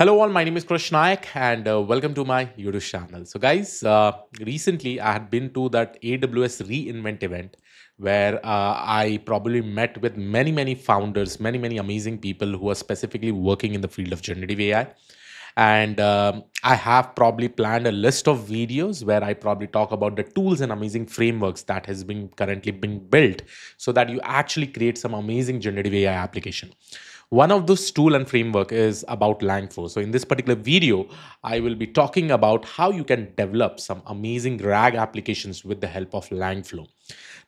Hello, all. My name is Krish Naik, and uh, welcome to my YouTube channel. So, guys, uh, recently I had been to that AWS reInvent event where uh, I probably met with many, many founders, many, many amazing people who are specifically working in the field of generative AI. And um, I have probably planned a list of videos where I probably talk about the tools and amazing frameworks that has been currently being built so that you actually create some amazing generative AI application. One of those tool and framework is about Langflow. So in this particular video, I will be talking about how you can develop some amazing RAG applications with the help of Langflow.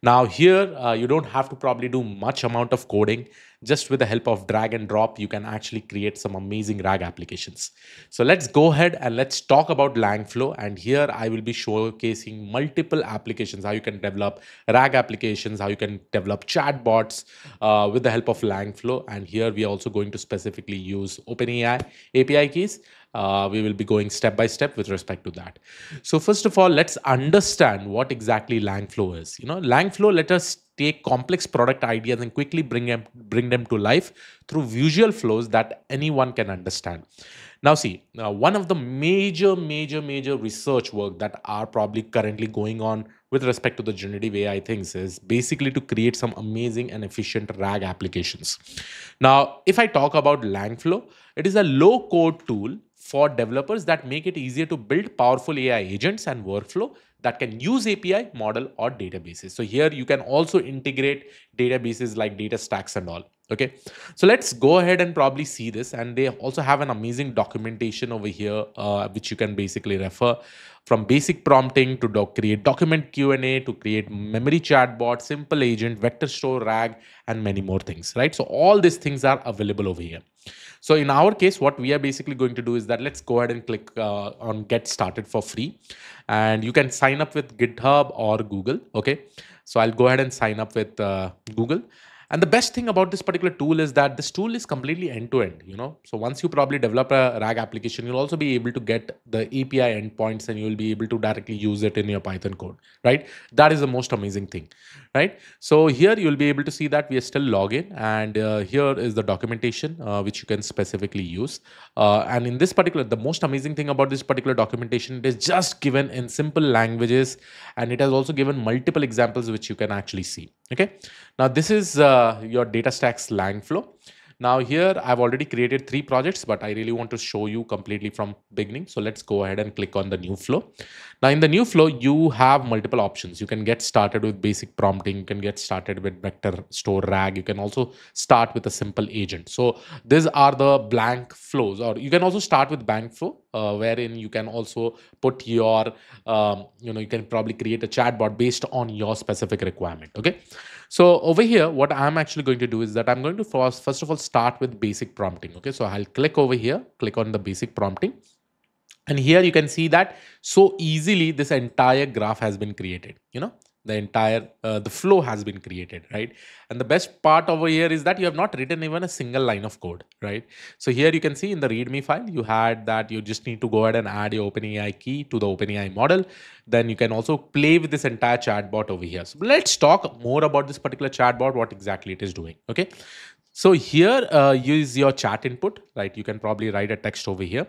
Now here, uh, you don't have to probably do much amount of coding. Just with the help of drag and drop, you can actually create some amazing RAG applications. So let's go ahead and let's talk about Langflow. And here I will be showcasing multiple applications, how you can develop RAG applications, how you can develop chatbots uh, with the help of Langflow. And here we are also going to specifically use OpenAI API keys uh, we will be going step by step with respect to that. So first of all, let's understand what exactly Langflow is. You know, Langflow let us take complex product ideas and quickly bring them bring them to life through visual flows that anyone can understand. Now see, uh, one of the major, major, major research work that are probably currently going on with respect to the generative AI things is basically to create some amazing and efficient RAG applications. Now, if I talk about Langflow, it is a low code tool for developers that make it easier to build powerful AI agents and workflow that can use API, model, or databases. So here you can also integrate databases like DataStax and all. Okay, so let's go ahead and probably see this. And they also have an amazing documentation over here, uh, which you can basically refer from basic prompting to doc create document Q&A to create memory chatbot, simple agent, vector store, RAG, and many more things, right? So all these things are available over here. So in our case, what we are basically going to do is that let's go ahead and click uh, on get started for free. And you can sign up with GitHub or Google, okay? So I'll go ahead and sign up with uh, Google. And the best thing about this particular tool is that this tool is completely end to end, you know. So once you probably develop a RAG application, you'll also be able to get the API endpoints and you'll be able to directly use it in your Python code, right? That is the most amazing thing, right? So here you'll be able to see that we are still login and uh, here is the documentation uh, which you can specifically use. Uh, and in this particular, the most amazing thing about this particular documentation, it is just given in simple languages and it has also given multiple examples which you can actually see. Okay. Now this is uh, your DataStax Langflow. Now here I've already created three projects, but I really want to show you completely from beginning. So let's go ahead and click on the new flow. Now in the new flow, you have multiple options. You can get started with basic prompting. You can get started with vector store RAG. You can also start with a simple agent. So these are the blank flows or you can also start with blank flow uh, wherein you can also put your, um, you know, you can probably create a chatbot based on your specific requirement. Okay. So over here, what I'm actually going to do is that I'm going to first, first of all, start with basic prompting. Okay. So I'll click over here, click on the basic prompting. And here you can see that so easily this entire graph has been created, you know, the entire uh, the flow has been created right? And the best part over here is that you have not written even a single line of code right? So here you can see in the readme file you had that you just need to go ahead and add your openai key to the openai model. Then you can also play with this entire chatbot over here. So let's talk more about this particular chatbot what exactly it is doing okay? So here uh, use your chat input right? You can probably write a text over here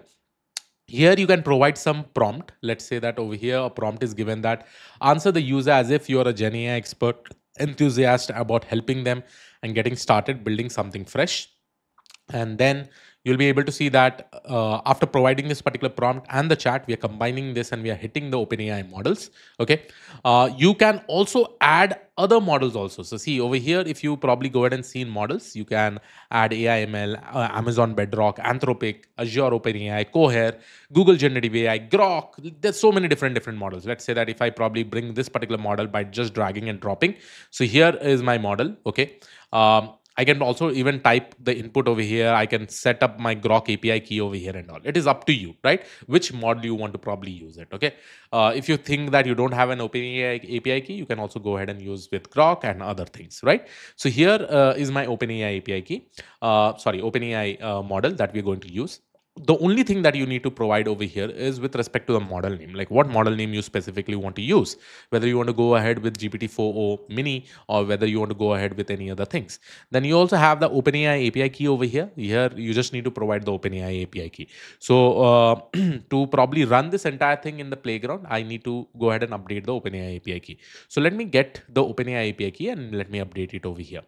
here you can provide some prompt. Let's say that over here a prompt is given that answer the user as if you're a GenAI expert enthusiast about helping them and getting started building something fresh. And then you'll be able to see that uh, after providing this particular prompt and the chat, we are combining this and we are hitting the OpenAI models. Okay. Uh, you can also add other models also. So see over here, if you probably go ahead and see in models, you can add AIML, uh, Amazon Bedrock, Anthropic, Azure OpenAI, Cohere, Google Generative AI, Groq. There's so many different, different models. Let's say that if I probably bring this particular model by just dragging and dropping. So here is my model. Okay. Um, I can also even type the input over here. I can set up my Groq API key over here and all. It is up to you, right? Which model you want to probably use it, okay? Uh, if you think that you don't have an OpenAI API key, you can also go ahead and use with Groq and other things, right? So here uh, is my OpenAI API key, uh, sorry, OpenAI uh, model that we're going to use. The only thing that you need to provide over here is with respect to the model name, like what model name you specifically want to use, whether you want to go ahead with GPT-4o mini or whether you want to go ahead with any other things. Then you also have the OpenAI API key over here. Here, you just need to provide the OpenAI API key. So uh, to probably run this entire thing in the playground, I need to go ahead and update the OpenAI API key. So let me get the OpenAI API key and let me update it over here.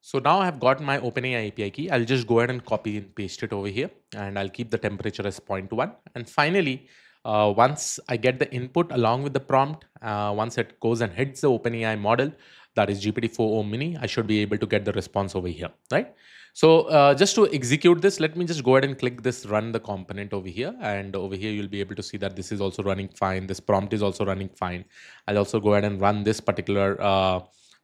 So now I've got my OpenAI API key. I'll just go ahead and copy and paste it over here and I'll keep the temperature as 0.1. And finally, uh, once I get the input along with the prompt, uh, once it goes and hits the OpenAI model, that is GPT-4o mini, I should be able to get the response over here, right? So uh, just to execute this, let me just go ahead and click this run the component over here. And over here, you'll be able to see that this is also running fine. This prompt is also running fine. I'll also go ahead and run this particular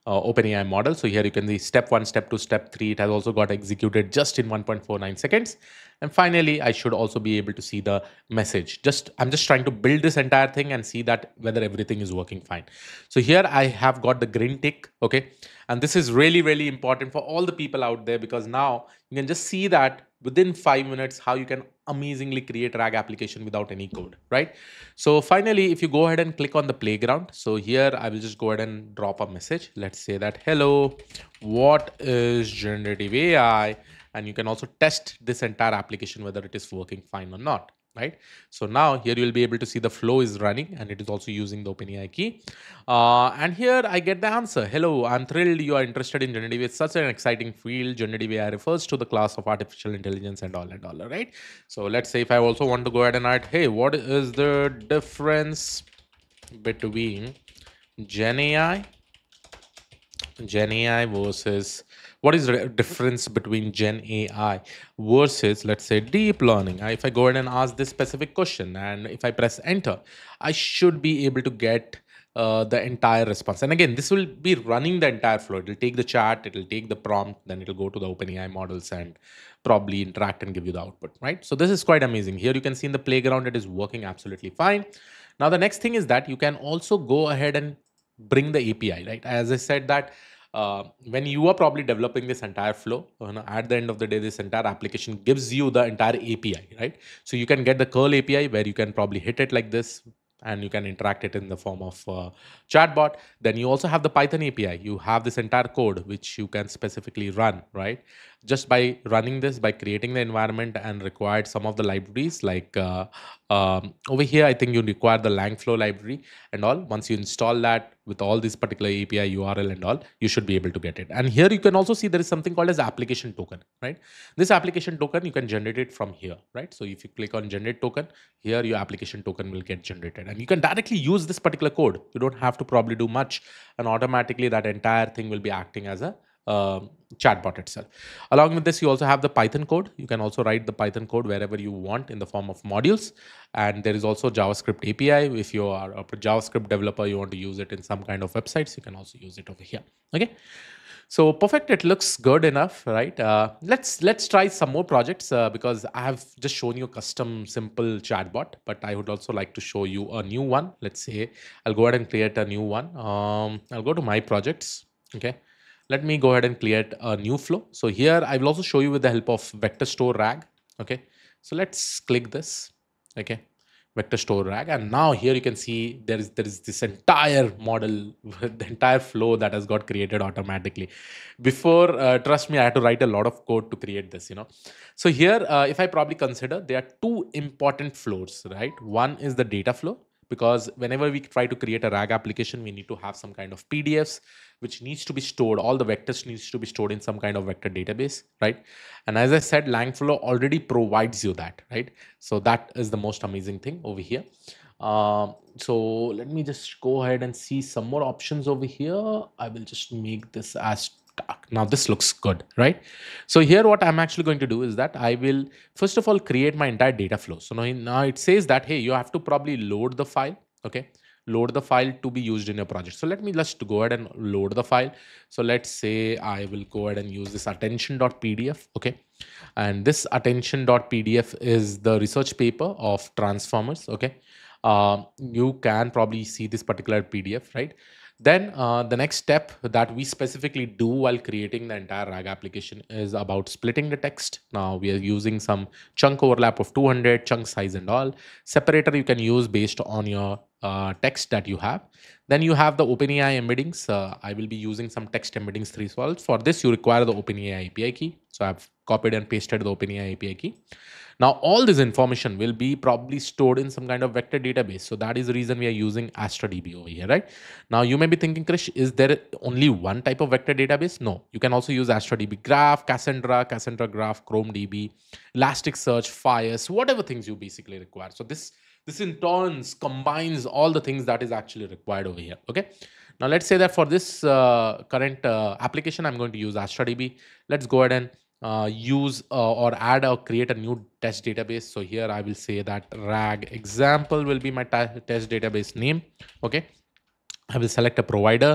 uh, OpenAI model. So here you can see step one, step two, step three. It has also got executed just in 1.49 seconds. And finally, I should also be able to see the message. Just I'm just trying to build this entire thing and see that whether everything is working fine. So here I have got the green tick. Okay. And this is really, really important for all the people out there because now you can just see that within five minutes how you can amazingly create RAG application without any code, right? So finally, if you go ahead and click on the playground, so here I will just go ahead and drop a message. Let's say that, hello, what is generative AI? And you can also test this entire application, whether it is working fine or not right? So now here you'll be able to see the flow is running and it is also using the OpenAI key. Uh, and here I get the answer. Hello, I'm thrilled you are interested in generative It's such an exciting field. Generative AI refers to the class of artificial intelligence and all and all, right? So let's say if I also want to go ahead and add, hey, what is the difference between Gen AI, Gen AI versus what is the difference between Gen AI versus, let's say, deep learning? If I go ahead and ask this specific question and if I press enter, I should be able to get uh, the entire response. And again, this will be running the entire flow. It will take the chat, it will take the prompt, then it will go to the OpenAI models and probably interact and give you the output, right? So this is quite amazing. Here you can see in the playground, it is working absolutely fine. Now, the next thing is that you can also go ahead and bring the API, right? As I said that uh, when you are probably developing this entire flow, you know, at the end of the day, this entire application gives you the entire API, right? So you can get the curl API where you can probably hit it like this and you can interact it in the form of uh, chatbot. Then you also have the Python API. You have this entire code which you can specifically run, right? Just by running this, by creating the environment and required some of the libraries like uh, um, over here, I think you require the Langflow library and all. Once you install that, with all this particular API URL and all, you should be able to get it. And here you can also see there is something called as application token, right? This application token, you can generate it from here, right? So if you click on generate token, here your application token will get generated and you can directly use this particular code. You don't have to probably do much and automatically that entire thing will be acting as a uh, chatbot itself. Along with this, you also have the Python code. You can also write the Python code wherever you want in the form of modules. And there is also JavaScript API. If you are a JavaScript developer, you want to use it in some kind of websites, you can also use it over here. Okay. So perfect. It looks good enough, right? Uh, let's let's try some more projects uh, because I have just shown you a custom simple chatbot, but I would also like to show you a new one. Let's say I'll go ahead and create a new one. Um, I'll go to my projects. Okay. Let me go ahead and create a new flow. So here I will also show you with the help of vector store rag. Okay. So let's click this. Okay. Vector store rag. And now here you can see there is there is this entire model, the entire flow that has got created automatically. Before, uh, trust me, I had to write a lot of code to create this, you know. So here, uh, if I probably consider there are two important flows, right? One is the data flow because whenever we try to create a RAG application, we need to have some kind of PDFs, which needs to be stored. All the vectors needs to be stored in some kind of vector database, right? And as I said, Langflow already provides you that, right? So that is the most amazing thing over here. Um, so let me just go ahead and see some more options over here. I will just make this as now this looks good, right? So here what I'm actually going to do is that I will first of all create my entire data flow. So now, now it says that, hey, you have to probably load the file, okay? Load the file to be used in your project. So let me just go ahead and load the file. So let's say I will go ahead and use this attention.pdf, okay? And this attention.pdf is the research paper of transformers, okay? Uh, you can probably see this particular PDF, right? Then uh, the next step that we specifically do while creating the entire RAG application is about splitting the text. Now we are using some chunk overlap of 200, chunk size and all. Separator you can use based on your uh, text that you have. Then you have the OpenAI embeddings. Uh, I will be using some text embeddings thresholds. For this, you require the OpenAI API key. So I've copied and pasted the OpenAI API key. Now, all this information will be probably stored in some kind of vector database. So that is the reason we are using AstraDB over here, right? Now, you may be thinking, Krish, is there only one type of vector database? No, you can also use AstraDB Graph, Cassandra, Cassandra Graph, Chroma DB, Elasticsearch, FAISS, whatever things you basically require. So this this in turns combines all the things that is actually required over here. Okay. Now let's say that for this uh, current uh, application, I'm going to use AstraDB. Let's go ahead and uh, use uh, or add or create a new test database. So here I will say that rag example will be my test database name. Okay. I will select a provider.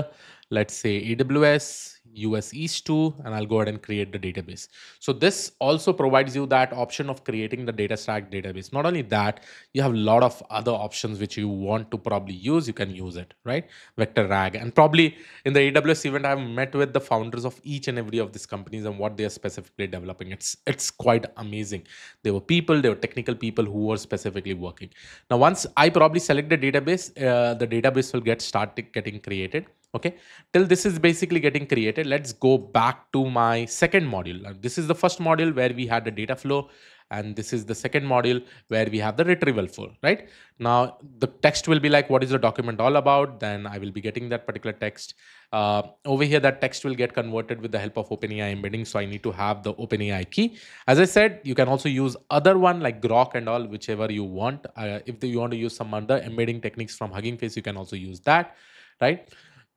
Let's say AWS US East 2 and I'll go ahead and create the database. So this also provides you that option of creating the DataStax database. Not only that, you have a lot of other options which you want to probably use, you can use it, right? Vector RAG. And probably in the AWS event, I've met with the founders of each and every of these companies and what they are specifically developing. It's, it's quite amazing. There were people, there were technical people who were specifically working. Now, once I probably select the database, uh, the database will get started getting created okay? Till this is basically getting created let's go back to my second module. This is the first module where we had the data flow and this is the second module where we have the retrieval flow right? Now the text will be like what is the document all about? Then i will be getting that particular text. Uh, over here that text will get converted with the help of openai embedding so i need to have the openai key. As i said you can also use other one like Groq and all whichever you want. Uh, if you want to use some other embedding techniques from hugging face you can also use that right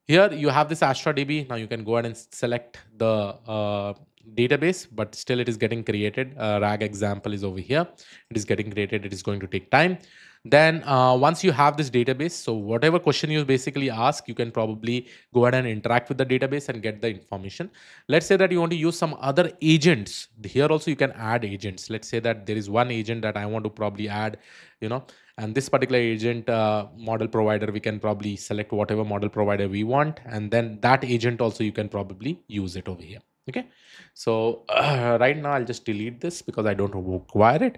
here you have this Astra DB. Now you can go ahead and select the uh, database, but still it is getting created. Uh, RAG example is over here. It is getting created. It is going to take time. Then uh, once you have this database, so whatever question you basically ask, you can probably go ahead and interact with the database and get the information. Let's say that you want to use some other agents. Here also you can add agents. Let's say that there is one agent that I want to probably add, you know, and this particular agent uh, model provider, we can probably select whatever model provider we want. And then that agent also, you can probably use it over here. Okay. So uh, right now I'll just delete this because I don't require it.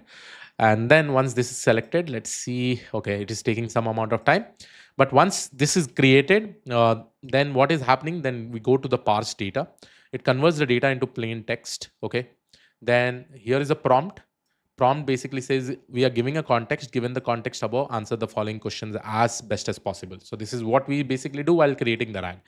And then once this is selected, let's see, okay, it is taking some amount of time. But once this is created, uh, then what is happening? Then we go to the parse data. It converts the data into plain text. Okay. Then here is a prompt prompt basically says we are giving a context given the context above answer the following questions as best as possible so this is what we basically do while creating the rag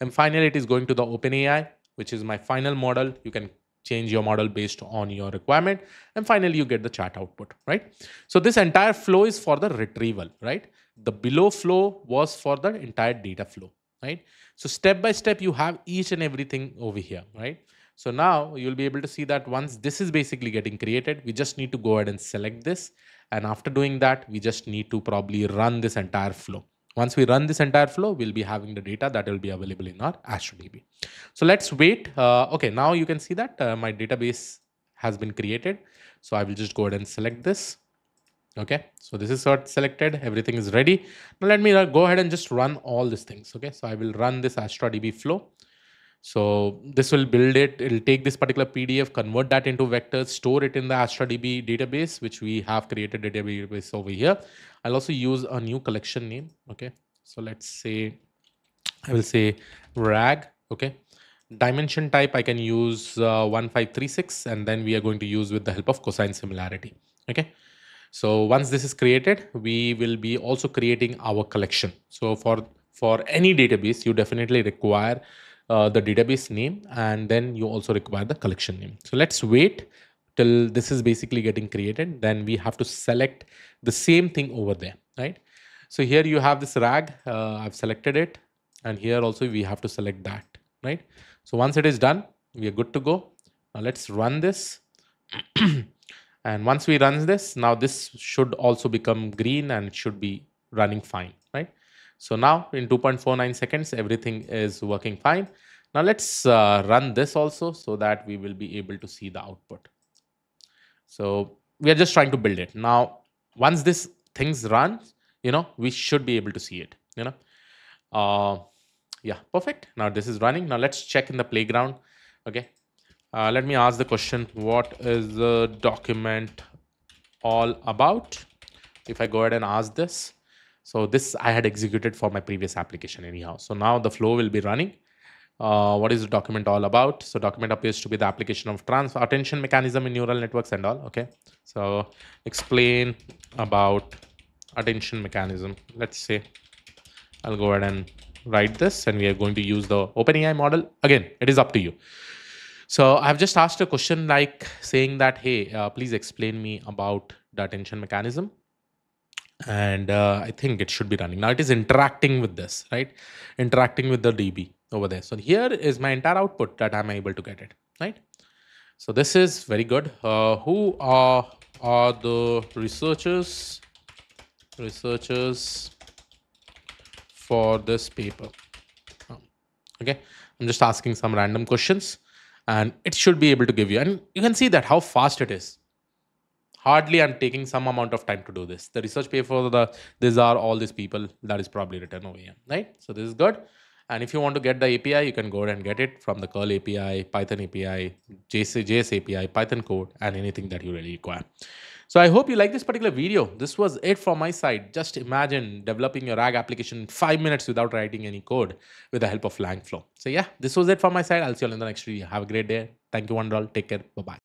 and finally it is going to the openai which is my final model. You can change your model based on your requirement. And finally you get the chat output right? So this entire flow is for the retrieval right? The below flow was for the entire data flow right? So step by step you have each and everything over here right? So now you'll be able to see that once this is basically getting created, we just need to go ahead and select this. And after doing that, we just need to probably run this entire flow. Once we run this entire flow, we'll be having the data that will be available in our AstraDB. So let's wait. Uh, okay, now you can see that uh, my database has been created. So I will just go ahead and select this. Okay, so this is sort selected. Everything is ready. Now let me uh, go ahead and just run all these things. Okay, so I will run this AstraDB flow. So this will build it. It'll take this particular PDF, convert that into vectors, store it in the AstraDB database, which we have created a database over here. I'll also use a new collection name. Okay. So let's say, I will say RAG. Okay. Dimension type, I can use uh, 1536, and then we are going to use with the help of cosine similarity. Okay. So once this is created, we will be also creating our collection. So for, for any database, you definitely require uh, the database name and then you also require the collection name. So let's wait till this is basically getting created. Then we have to select the same thing over there, right? So here you have this rag, uh, I've selected it. And here also we have to select that, right? So once it is done, we are good to go. Now let's run this. and once we run this, now this should also become green and it should be running fine? So now in 2.49 seconds, everything is working fine. Now let's uh, run this also so that we will be able to see the output. So we are just trying to build it. Now, once this things run, you know, we should be able to see it, you know. Uh, Yeah, perfect. Now this is running. Now let's check in the playground. Okay. Uh, let me ask the question, what is the document all about? If I go ahead and ask this, so this I had executed for my previous application anyhow. So now the flow will be running. Uh, what is the document all about? So document appears to be the application of transfer attention mechanism in neural networks and all. Okay. So explain about attention mechanism. Let's say I'll go ahead and write this and we are going to use the OpenAI model. Again, it is up to you. So I've just asked a question like saying that, hey, uh, please explain me about the attention mechanism. And uh, I think it should be running. Now it is interacting with this, right? Interacting with the DB over there. So here is my entire output that I'm able to get it, right? So this is very good. Uh, who are, are the researchers? Researchers for this paper. Um, okay, I'm just asking some random questions and it should be able to give you. And you can see that how fast it is. Hardly I'm taking some amount of time to do this. The research paper, the these are all these people that is probably written over here, right? So this is good. And if you want to get the API, you can go and get it from the curl API, Python API, JS, JS API, Python code, and anything that you really require. So I hope you like this particular video. This was it from my side. Just imagine developing your RAG application in five minutes without writing any code with the help of Langflow. So yeah, this was it from my side. I'll see you all in the next video. Have a great day. Thank you, one all. Take care. Bye-bye.